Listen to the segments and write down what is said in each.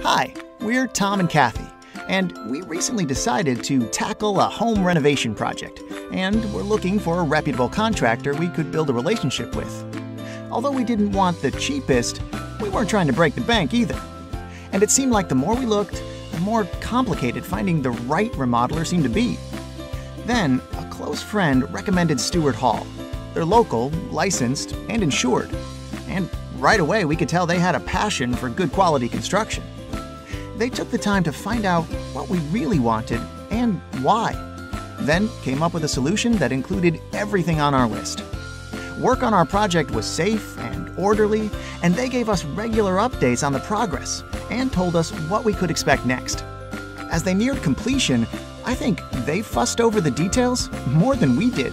Hi, we're Tom and Kathy, and we recently decided to tackle a home renovation project, and we're looking for a reputable contractor we could build a relationship with. Although we didn't want the cheapest, we weren't trying to break the bank either. And it seemed like the more we looked, the more complicated finding the right remodeler seemed to be. Then, a close friend recommended Stewart Hall. They're local, licensed, and insured. And right away, we could tell they had a passion for good quality construction. They took the time to find out what we really wanted and why. Then came up with a solution that included everything on our list. Work on our project was safe and orderly, and they gave us regular updates on the progress and told us what we could expect next. As they neared completion, I think they fussed over the details more than we did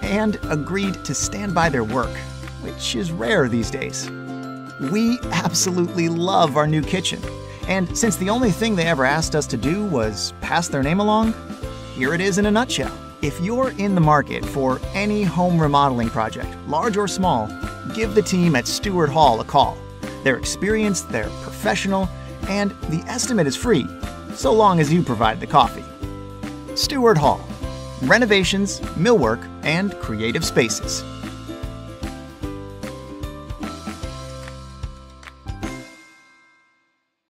and agreed to stand by their work, which is rare these days. We absolutely love our new kitchen, and since the only thing they ever asked us to do was pass their name along, here it is in a nutshell. If you're in the market for any home remodeling project, large or small, give the team at Stewart Hall a call. They're experienced, they're professional, and the estimate is free, so long as you provide the coffee. Stewart Hall. Renovations, millwork, and creative spaces.